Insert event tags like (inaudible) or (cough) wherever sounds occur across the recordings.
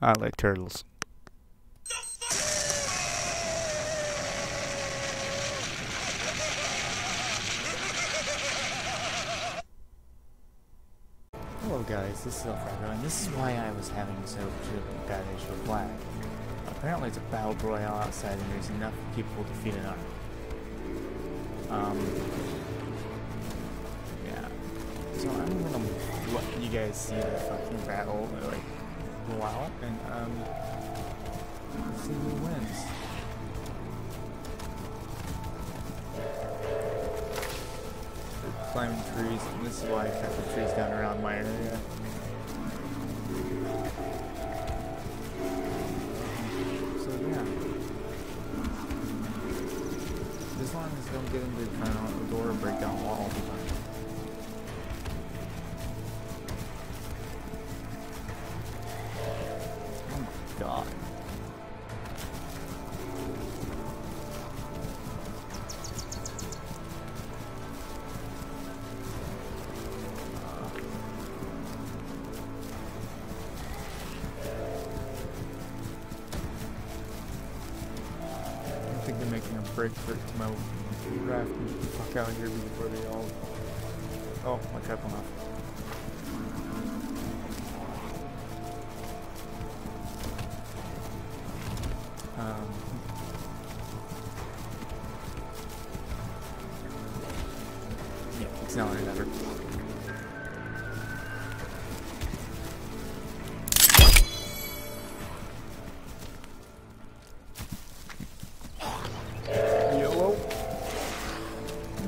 I like turtles. Hello guys, this is Alfredo, and this is why I was having so bad issue with Black. Apparently it's a battle royale outside and there's enough people to feed an army. Um, yeah. So I'm gonna let you guys see the fucking battle, like, go out, and, um, see who wins. Climbing trees, and this is why I cut the trees down around my area. Making a break for it to my raft and fuck out of here before they all. Oh, my trap went off.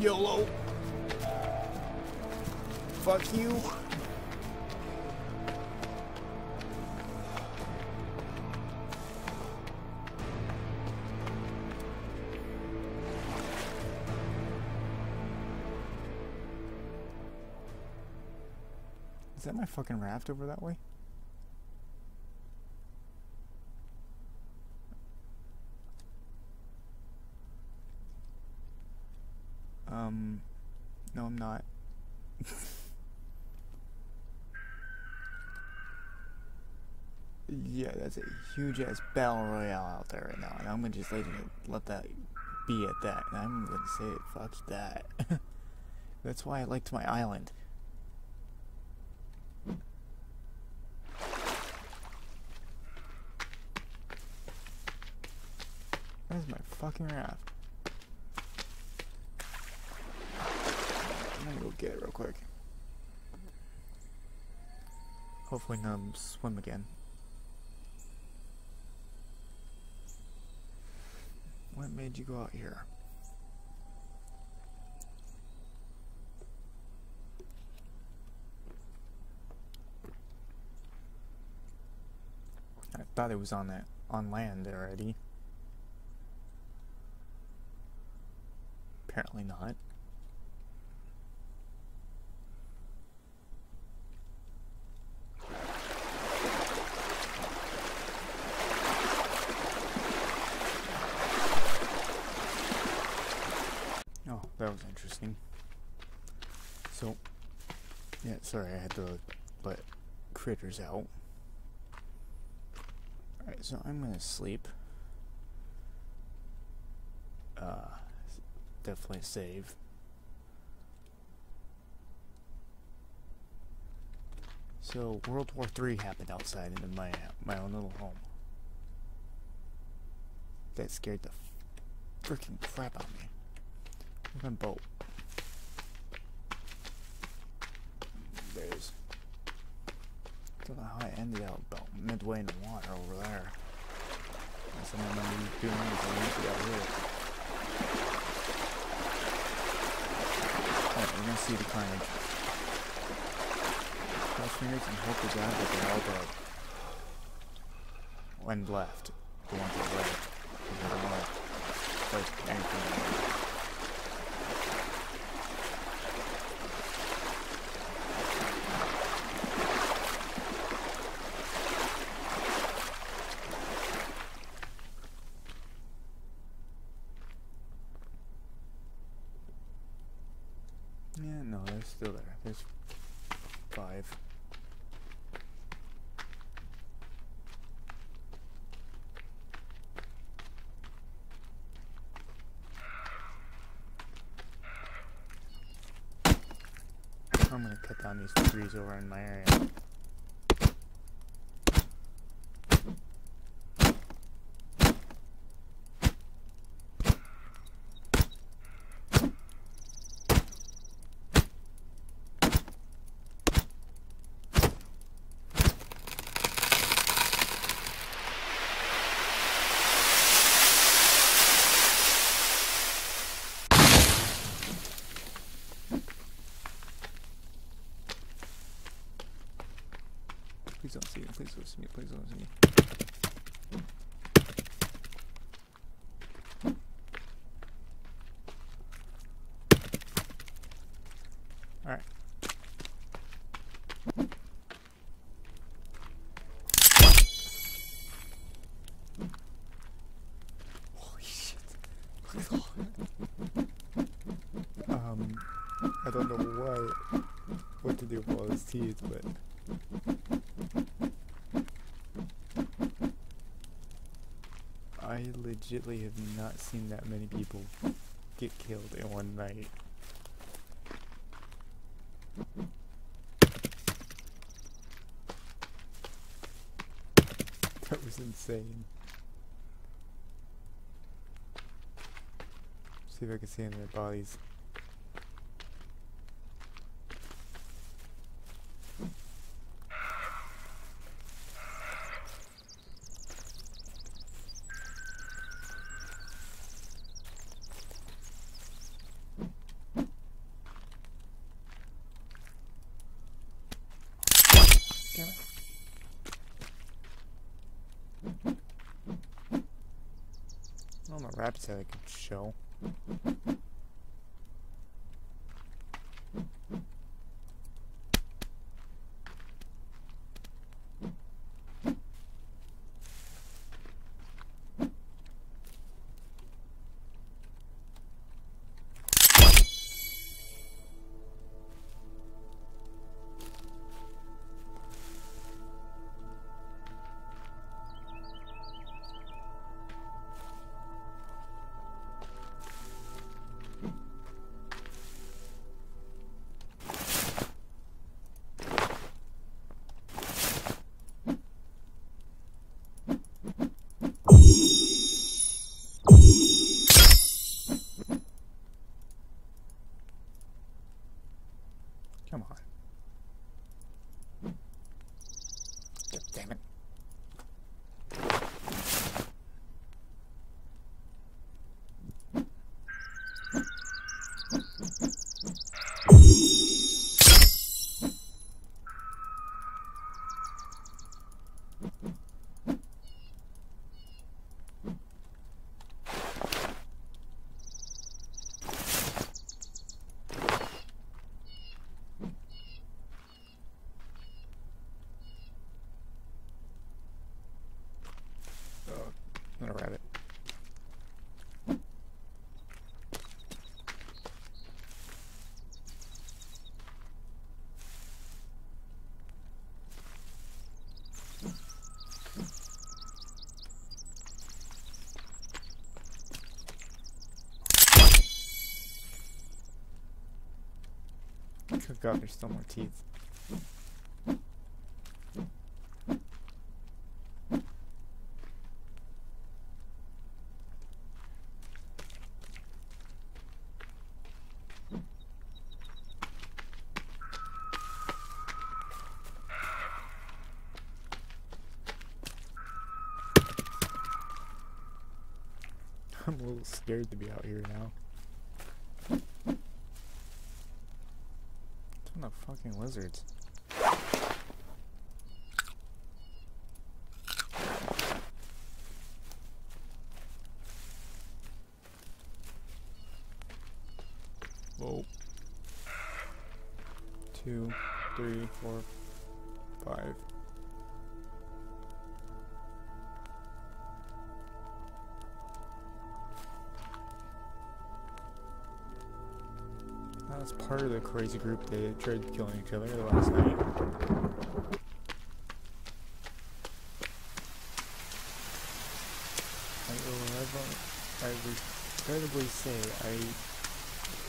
YOLO. Fuck you. Is that my fucking raft over that way? Um, no, I'm not. yeah, that's a huge ass battle royale out there right now, and I'm gonna just let it, let that be at that. And I'm gonna say it, fuck that. (laughs) that's why I liked my island. Where's my fucking raft? Gonna go get it real quick. Hopefully none swim again. What made you go out here? I thought it was on that on land already. Apparently not. Oh, that was interesting. So, yeah, sorry, I had to let critters out. Alright, so I'm gonna sleep. Uh, definitely save. So World War Three happened outside in my my own little home. That scared the freaking crap out of me. My boat. There's. How I ended up about midway in the water over there. That's what I'm gonna be doing once we got hit. Alright, we're gonna see the carnage. Cross fingers and hope to God that they're all dead. When left, the ones that. Because I don't want to fight anything. Yeah, no, they're still there. There's five. On these trees over in my area. Please don't see me. Please don't see me. Please don't see me. Alright. Holy shit. um, I don't know why, what to do with all his teeth, but... I legitly have not seen that many people get killed in one night. (laughs) That was insane. See if I can see any of their bodies. Damn it. Oh, my rabbit's head I can show. Good God, there's still more teeth. I'm a little scared to be out here now. Ton of fucking lizards. Whoa. Two, three, four, five. part of the crazy group that tried killing each other last night. I will I regrettably say I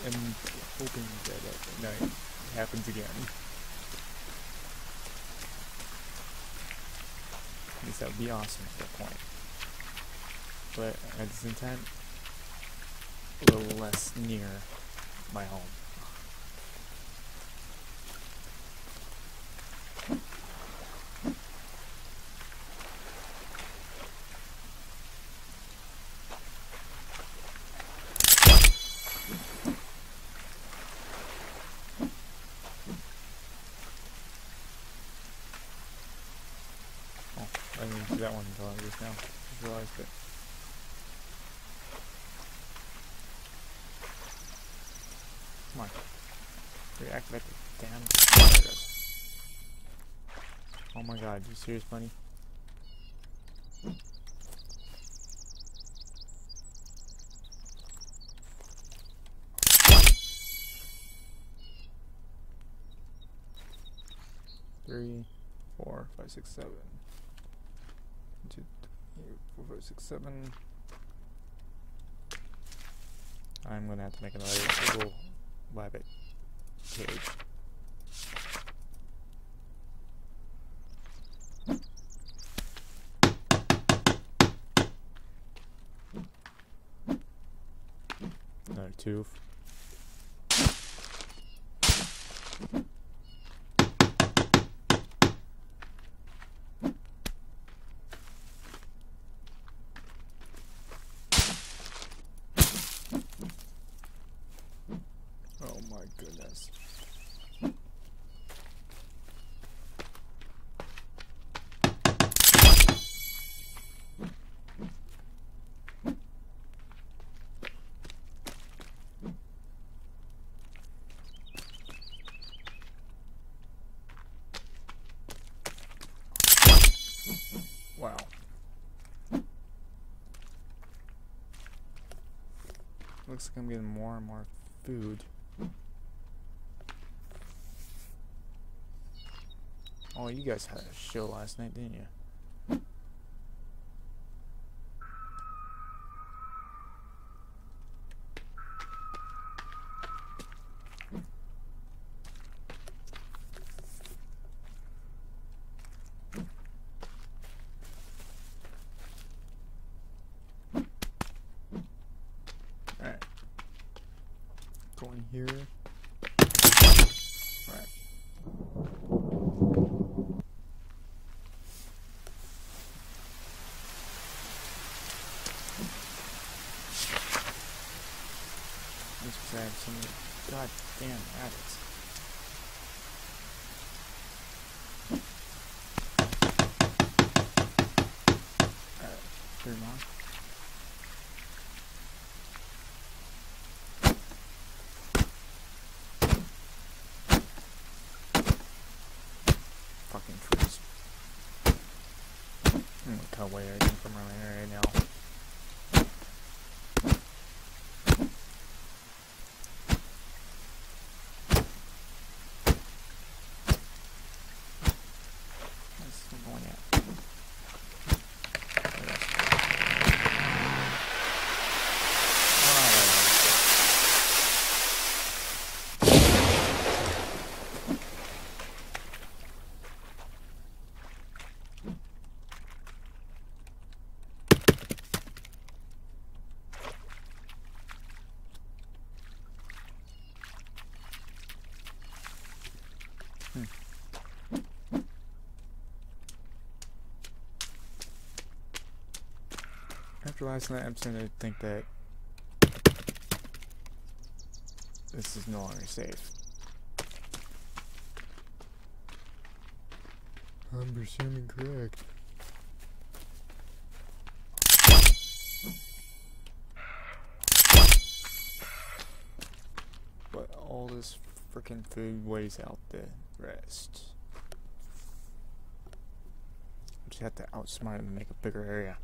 am hoping that at night happens again. Because that would be awesome at that point. But at the same time, a little less near my home. I now. Just realized it. Come on. Reactivate the damn. Oh my god, you serious, buddy? Three, four, five, six, seven. Two, three, four, five, six, seven. I'm gonna have to make another little rabbit cage. Another tooth. Oh my goodness. Wow. Looks like I'm getting more and more food. Oh, you guys had a show last night, didn't you? Alright. Go in here. Alright. Just because I have so many goddamn rabbits. Alright, three more. Fucking trees. I'm gonna cut away everything from around here right now. What's it going at? There it is. After last night, I'm starting to think that this is no longer safe. I'm presuming correct. But all this freaking food weighs out the rest. Just have to outsmart him and make a bigger area.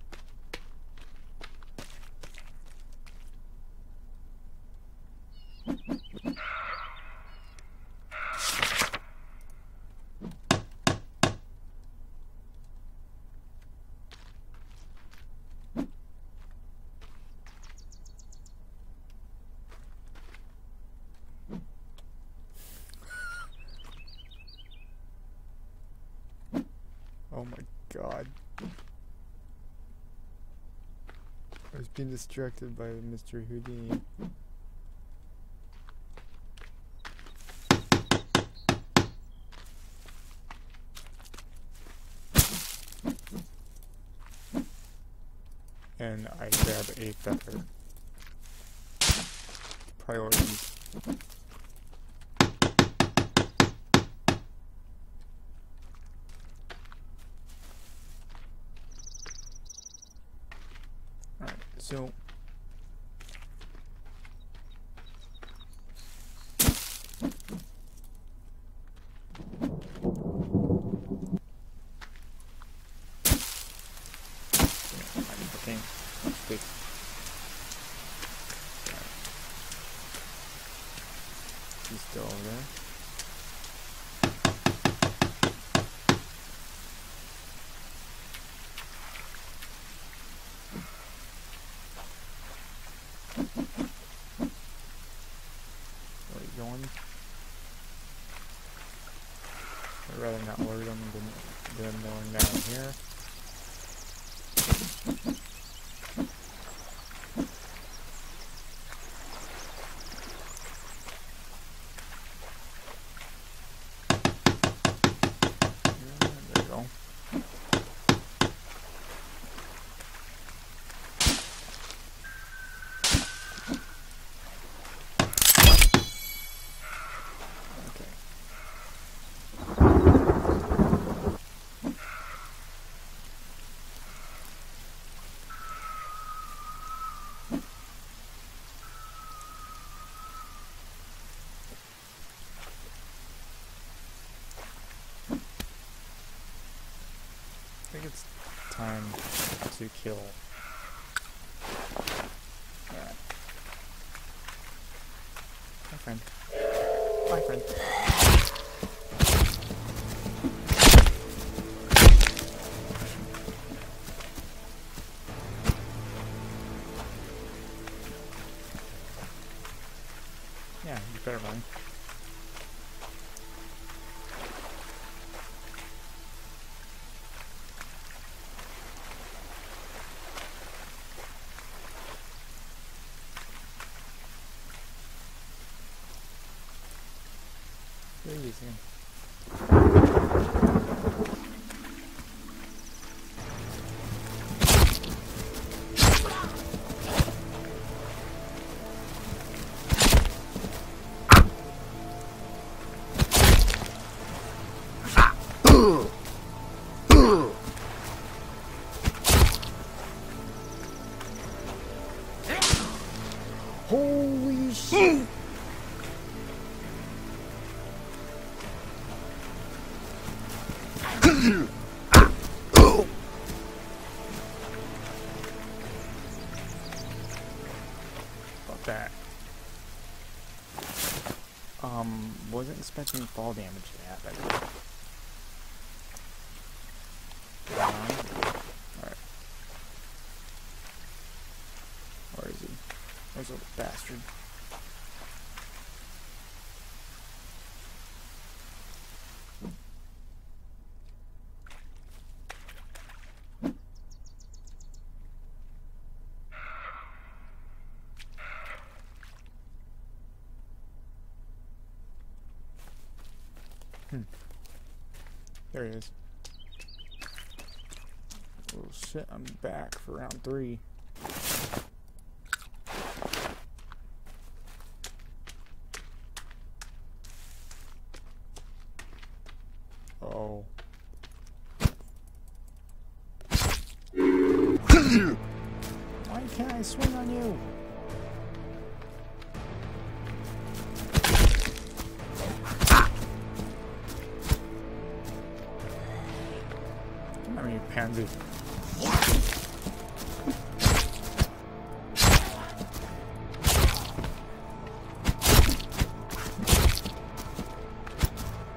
Oh my god. I was being distracted by Mr. Houdini. And I grab a feather. Priorities. Alright, so Okay. Wait. He's still over there. Where are you going? I'd rather not worry them than, going down here. Yeah, There you go. Okay. I think it's time to kill. Alright. My friend. My friend. bendición. Fuck that. Um, wasn't expecting fall damage to happen. Bastard. Hmm. There he is. Oh shit, I'm back for round three. On, you pansy.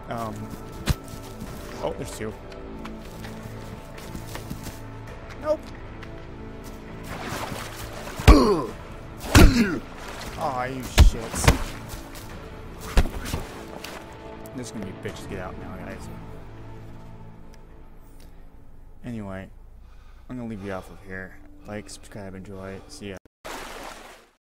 Um. Oh, there's two. Nope. (coughs) Aw, you shits. This is gonna be a bitch to get out now, guys. Leave you off of here. Like, subscribe, enjoy. See ya.